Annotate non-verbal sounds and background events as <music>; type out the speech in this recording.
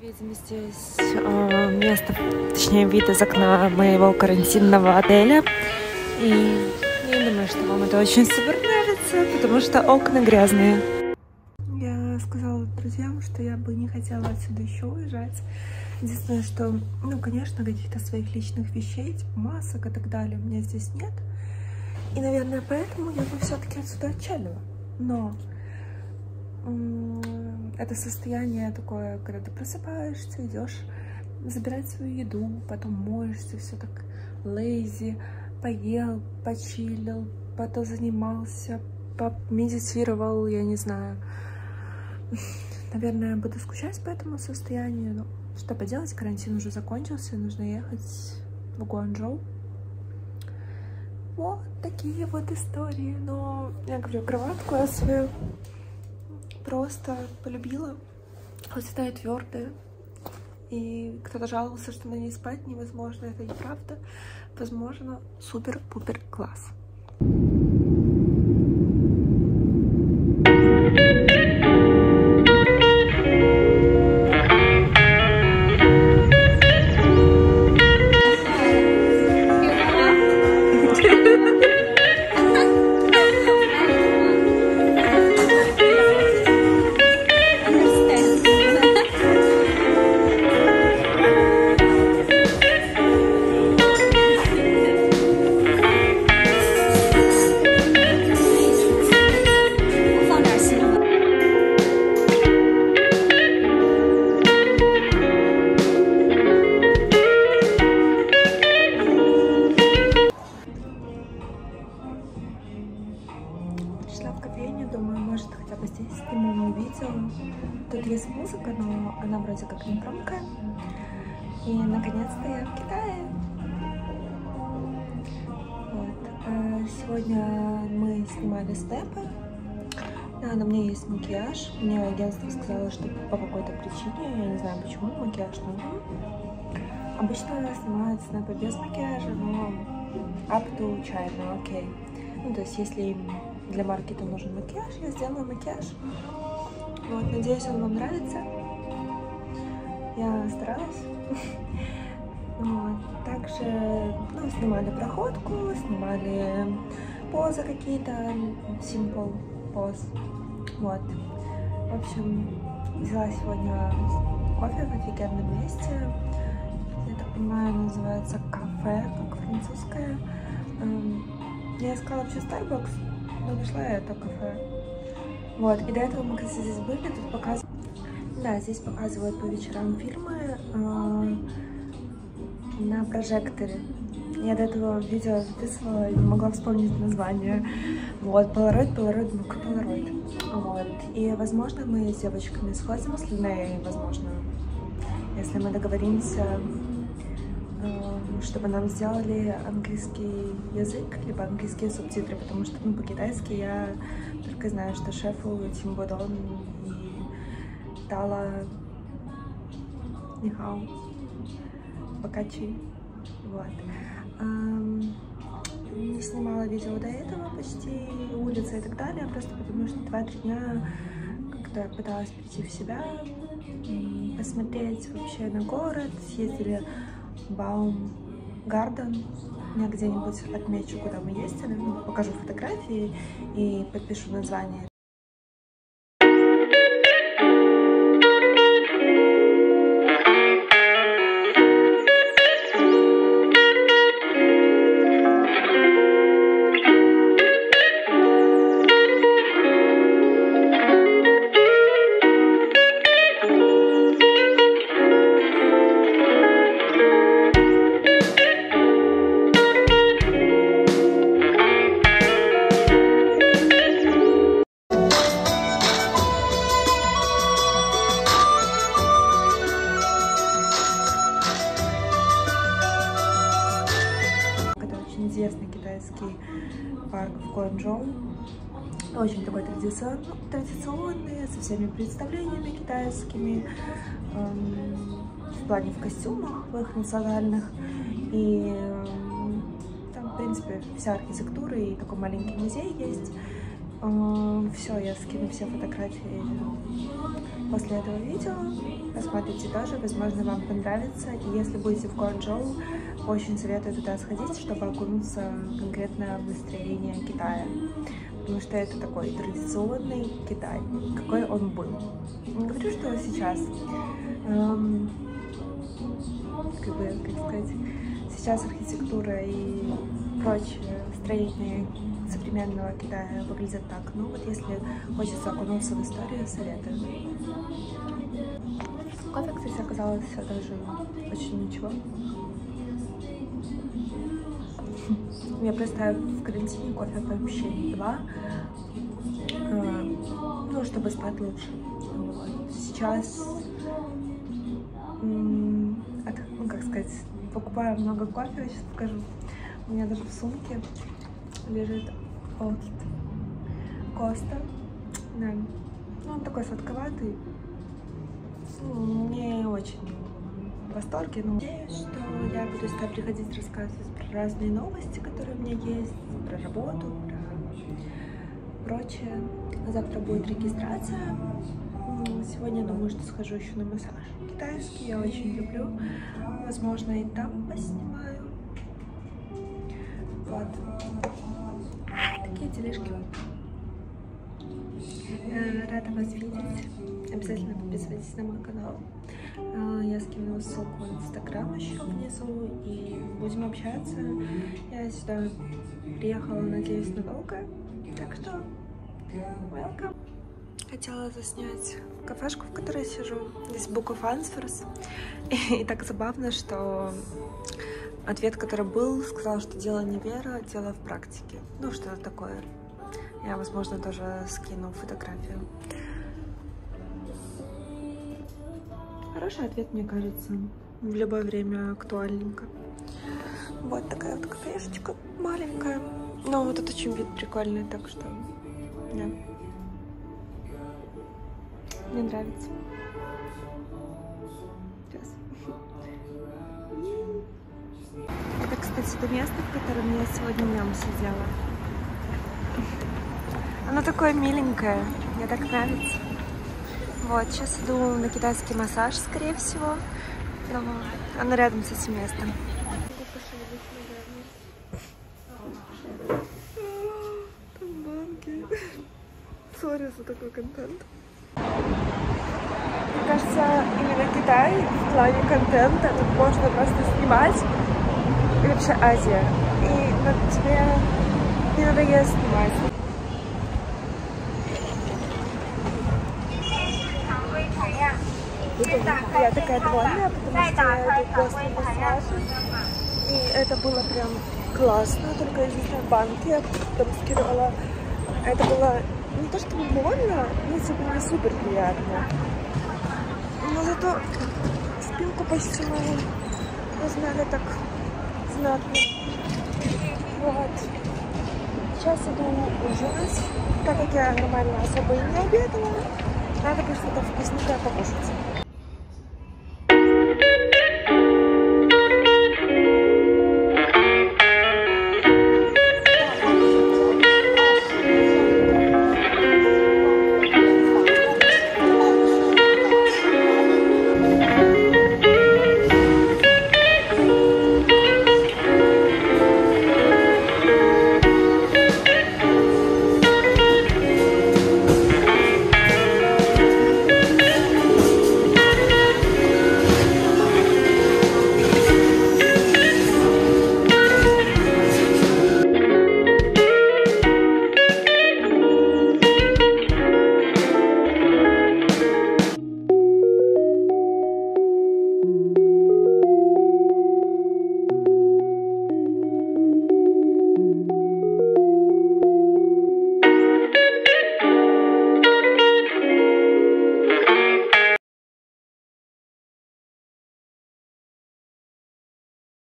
видим здесь э, место, точнее вид из окна моего карантинного отеля. И я думаю, что вам это очень супер нравится, потому что окна грязные. Я сказала друзьям, что я бы не хотела отсюда еще уезжать. Единственное, что, ну, конечно, каких-то своих личных вещей, типа масок и так далее, у меня здесь нет. И, наверное, поэтому я бы все-таки отсюда отчалила. Но это состояние такое, когда ты просыпаешься, идешь забирать свою еду, потом моешься, все так лейзи, поел, почилил, потом занимался, помедитировал, я не знаю. Наверное, буду скучать по этому состоянию, но что поделать, карантин уже закончился, нужно ехать в Гуанчжоу. Вот такие вот истории, но я говорю, кроватку я свою просто полюбила. Хоть она твердая. И кто-то жаловался, что на ней спать невозможно. Это неправда. Возможно, супер-пупер класс. Музыка, но она вроде как не громкая. И наконец-то я в Китае. Вот. А сегодня мы снимали степы. Да, на мне есть макияж. Мне агентство сказало, что по какой-то причине, я не знаю почему, макияж нужен. Обычно снимают снэпы без макияжа, но up to China, окей. Okay. Ну, то есть, если для маркета нужен макияж, я сделаю макияж. Вот, надеюсь, он вам нравится. Я старалась. <laughs> Вот. Также ну, снимали проходку, снимали позы какие-то, simple поз. Вот. В общем, взяла сегодня кофе в офигенном месте. Я так понимаю, называется кафе, как французское. Эм, я искала вообще Starbucks, но нашла это кафе. Вот, и до этого мы, кстати, здесь были, тут показывают... Да, здесь показывают по вечерам фильмы э, на прожекторе. Я до этого видео записывала и не могла вспомнить название. Вот, Polaroid, Polaroid, ну как Polaroid. Вот, и, возможно, мы с девочками сходим с Линеей, возможно, если мы договоримся чтобы нам сделали английский язык, либо английские субтитры, потому что ну, по-китайски я только знаю, что шефу Тимбодон и Дала Нихау Покачи. Вот. Um, не снимала видео до этого почти, улица и так далее, просто потому что два-три дня как-то пыталась прийти в себя, посмотреть вообще на город, съездили Баум Гарден. Я где-нибудь отмечу, куда мы ездили, ну, покажу фотографии и подпишу название парк в Гуанчжоу. Очень такой традицион, традиционный, со всеми представлениями китайскими, эм, в плане в костюмах, в их национальных. И эм, там, в принципе, вся архитектура и такой маленький музей есть. Эм, все, я скину все фотографии после этого видео. Посмотрите тоже, возможно, вам понравится. И если будете в Гуанчжоу, очень советую туда сходить, чтобы окунуться конкретно в настроение Китая. Потому что это такой традиционный Китай, какой он был. Не говорю, что сейчас, эм, как бы, как сказать, сейчас архитектура и прочее строение современного Китая выглядят так. Ну вот если хочется окунуться в историю, советую. Кофе, кстати, оказалось даже очень ничего. <laughs> Я просто в карантине кофе вообще пила, э, ну, чтобы спать лучше. Сейчас, ну, как сказать, покупаю много кофе, сейчас покажу. У меня даже в сумке лежит от Коста. Да. Ну, он такой сладковатый. Ну, в восторге, но надеюсь, что я буду сюда приходить рассказывать про разные новости, которые у меня есть, про работу, про прочее. Завтра будет регистрация. Сегодня думаю, что схожу еще на массаж китайский, я очень люблю. Возможно, и там поснимаю. Вот. Такие делишки. Э, рада вас видеть. Обязательно подписывайтесь на мой канал. Э, я скину ссылку в инстаграм еще внизу и будем общаться. Я сюда приехала, надеюсь, надолго. Так что, welcome. Хотела заснять кафешку, в которой сижу. Здесь Book of Answers. <laughs> И, так забавно, что Ответ, который был, сказал, что дело не вера, дело в практике. Ну, что-то такое. Я, возможно, тоже скину фотографию. Хороший ответ, мне кажется. В любое время актуальненько. Вот такая вот кафешечка маленькая. Но вот тут очень вид прикольный, так что, да. Мне нравится. кстати, это место, в котором я сегодня днем сидела. Оно такое миленькое, мне так нравится. Вот, сейчас иду на китайский массаж, скорее всего. Но оно рядом с этим местом. Там банки. Сори за такой контент. Мне кажется, именно Китай в плане контента тут можно просто снимать и вообще Азия. И ну, тебе не надоест снимать. Я такая довольная, потому что я иду после массажа. И это было прям классно, только единственное банки я потом скидывала. Это было не то чтобы больно, но типа не супер приятно. Но зато спинку почти мы узнали так знатно. Вот. Сейчас иду ужинать, так как я нормально особо и не обедала. Надо бы что-то вкусненькое покушать.